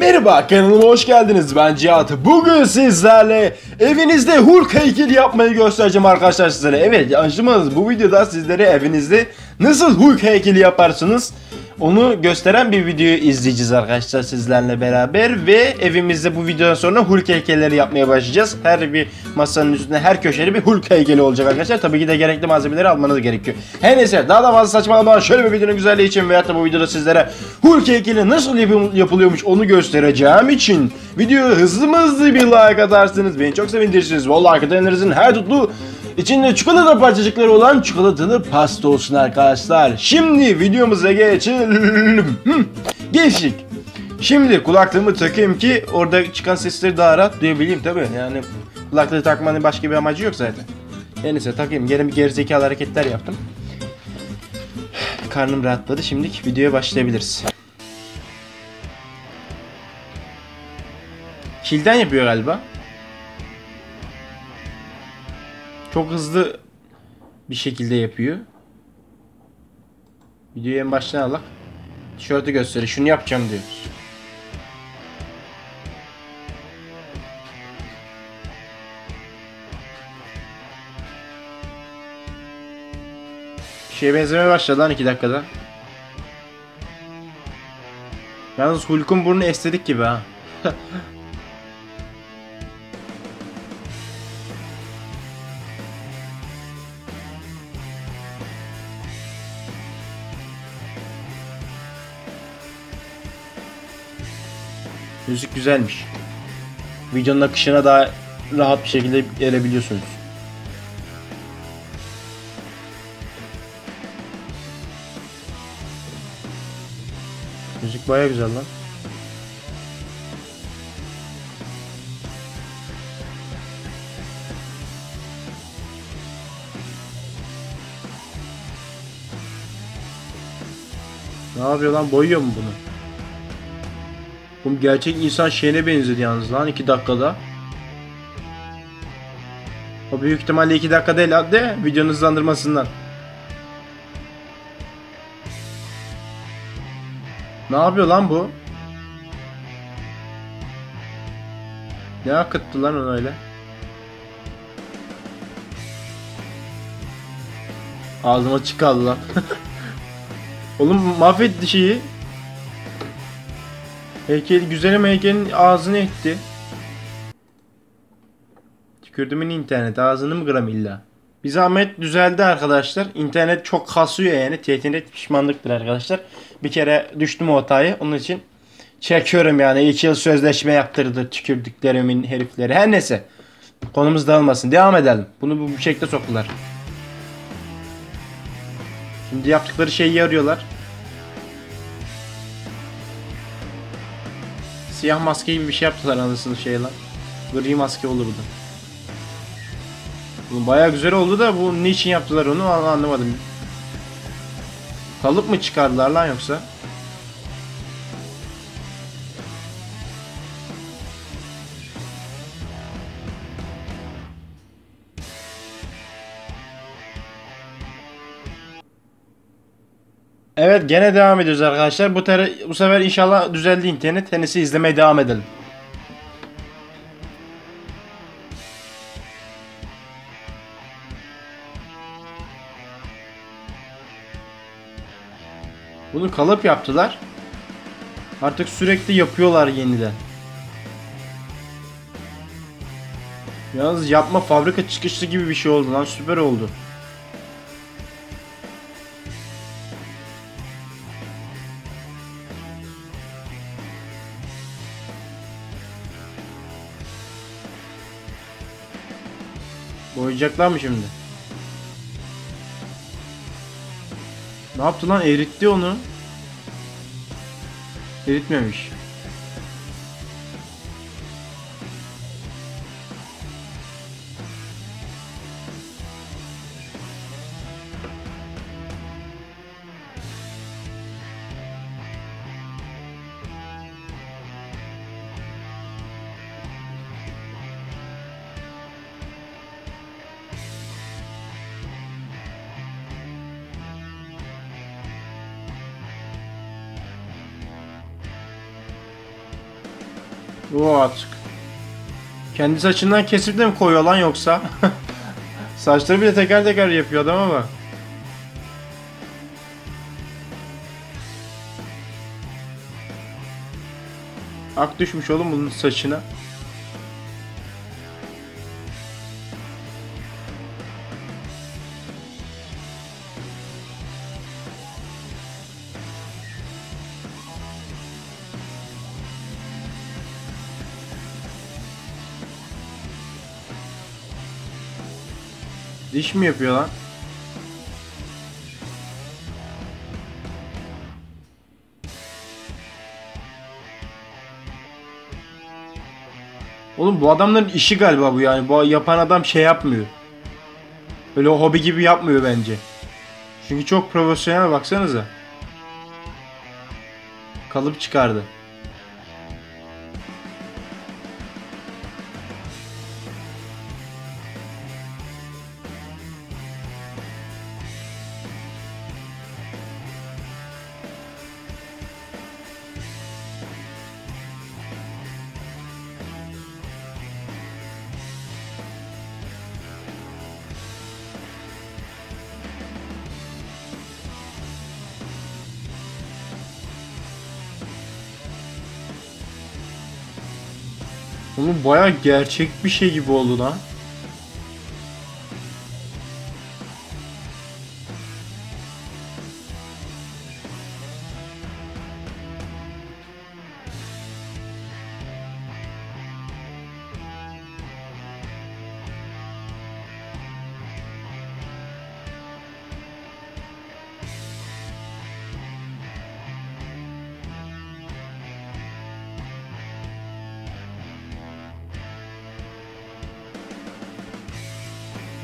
Merhaba kanalıma hoş geldiniz ben Cihat. Bugün sizlerle evinizde Hulk heykeli yapmayı göstereceğim arkadaşlar sizlere. Evet amacımız bu videoda sizlere evinizde nasıl Hulk heykeli yaparsınız onu gösteren bir videoyu izleyeceğiz arkadaşlar sizlerle beraber ve evimizde bu videodan sonra Hulk heykelleri yapmaya başlayacağız. Her bir masanın üstünde her köşede bir Hulk heykeli olacak arkadaşlar. Tabii ki de gerekli malzemeleri almanız gerekiyor. Her neyse daha da fazla saçmalamadan şöyle bir videonun güzelliği için veyahut da bu videoda sizlere Hulk heykeli nasıl yapı- yapılıyormuş onu göstereceğim için videoya hızlı mı hızlı bir like atarsınız beni çok sevindirirsiniz. Vallahi arkadaşlarınızın her tutlu İçinde çikolata parçacıkları olan çikolatalı pasta olsun arkadaşlar. Şimdi videomuza geçelim. Geçtik. Şimdi kulaklığımı takayım ki orada çıkan sesleri daha rahat duyabileyim tabi. Yani kulaklığı takmanın başka bir amacı yok zaten. En iyisi takayım. Gene bir gerizekalı hareketler yaptım. Karnım rahatladı. Şimdi videoya başlayabiliriz. Kilden yapıyor galiba. Çok hızlı bir şekilde yapıyor. Videoyu en baştan alak. Tişörtü gösteriyor. Şunu yapacağım diyor. Bir şeye benzemeye başladı lan 2 dakikada. Yalnız Hulk'un burnu estetik gibi ha. Müzik güzelmiş. Videonun akışına daha rahat bir şekilde erebiliyorsunuz. Müzik baya güzel lan. Ne yapıyor lan? Boyuyor mu bunu? Bu gerçek insan şeyine benzedi yalnız lan 2 dakikada. O büyük ihtimalle 2 dakika değil de videonun hızlandırmasından. Ne yapıyor lan bu? Ne akıttı lan onu öyle? Ağzıma çıkardı lan. Oğlum mahvetti şeyi. Heykel güzel ama heykelin ağzını etti. Tükürdümün internet ağzını mı gram illa? Bir zahmet düzeldi arkadaşlar. İnternet çok kasıyor yani. TTNet pişmanlıktır arkadaşlar. Bir kere düştüm o hatayı. Onun için çekiyorum yani. 2 yıl sözleşme yaptırdı tükürdüklerimin herifleri. Her neyse. Konumuz dağılmasın. Devam edelim. Bunu bu bu şekilde soktular. Şimdi yaptıkları şeyi arıyorlar. Siyah maske gibi bir şey yaptılar anasını şey lan. Gri maske olurdu. Bu baya güzel oldu da bu niçin yaptılar onu an- anlamadım. Kalıp mı çıkardılar lan yoksa? Evet gene devam ediyoruz arkadaşlar. Bu, tere- bu sefer inşallah düzeldi internet. Tenisi izlemeye devam edelim. Bunu kalıp yaptılar. Artık sürekli yapıyorlar yeniden. Yalnız yapma fabrika çıkışlı gibi bir şey oldu lan süper oldu. Boyayacaklar mı şimdi? Ne yaptı lan? Eritti onu. Eritmemiş. O artık. Kendi saçından kesip de mi koyuyor lan yoksa? Saçları bile teker teker yapıyor adam ama. Ak düşmüş oğlum bunun saçına. Diş mi yapıyor lan? Oğlum bu adamların işi galiba bu yani. Bu yapan adam şey yapmıyor. Böyle hobi gibi yapmıyor bence. Çünkü çok profesyonel baksanıza. Kalıp çıkardı. Oğlum baya gerçek bir şey gibi oldu lan.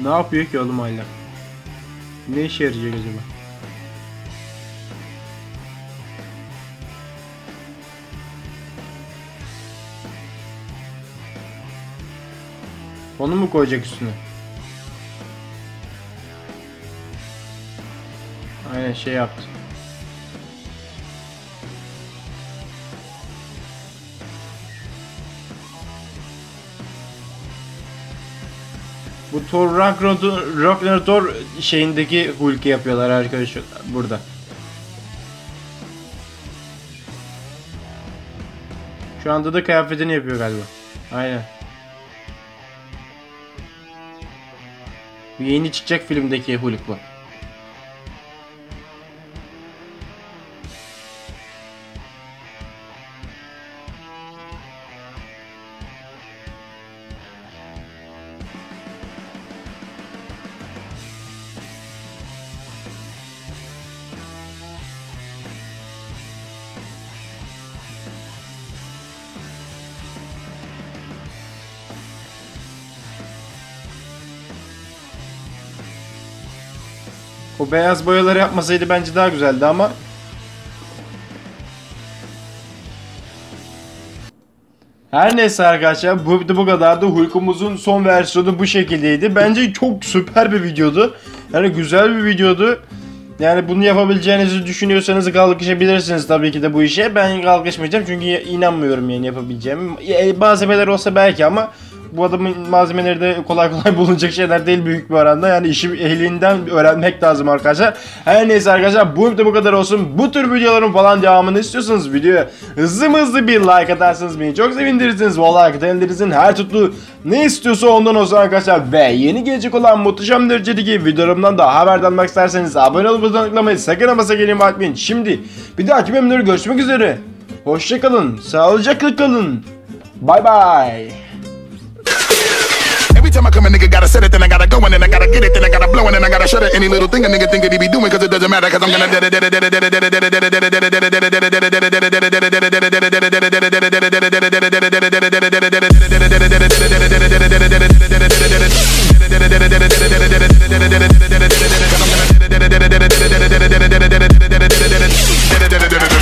Ne yapıyor ki oğlum hala? Ne işe yarayacak acaba? Onu mu koyacak üstüne? Aynen şey yaptı. Bu Thor Ragnarok Ragnarok şeyindeki Hulk'i yapıyorlar arkadaşlar burada. Şu anda da kıyafetini yapıyor galiba. Aynen. Bu yeni çıkacak filmdeki Hulk bu. O beyaz boyaları yapmasaydı bence daha güzeldi ama Her neyse arkadaşlar bu bu kadardı. Hulk'umuzun son versiyonu bu şekildeydi. Bence çok süper bir videodu. Yani güzel bir videodu. Yani bunu yapabileceğinizi düşünüyorsanız kalkışabilirsiniz tabii ki de bu işe. Ben kalkışmayacağım çünkü inanmıyorum yani yapabileceğim. Malzemeler olsa belki ama bu adamın malzemeleri de kolay kolay bulunacak şeyler değil büyük bir oranda. Yani işi ehlinden öğrenmek lazım arkadaşlar. Her neyse arkadaşlar bu video bu kadar olsun. Bu tür videoların falan devamını istiyorsanız videoya hızlı hızlı bir like atarsanız beni çok sevindirirsiniz. Like atanlarınızın her tutlu ne istiyorsa ondan olsun arkadaşlar. Ve yeni gelecek olan muhteşem derecedeki videolarımdan da haberdar olmak isterseniz abone olup butonuna tıklamayı sakın ama sakın unutmayın. Şimdi bir dahaki bölümde görüşmek üzere. Hoşçakalın. Sağlıcakla kalın. Bye bye. Every time I come, a nigga gotta set it, then I gotta go, and then I gotta get it, then I gotta blow, and then I gotta shut it. Any little thing a nigga think he be doing, cause it doesn't matter, cause I'm gonna. Cause I'm gonna.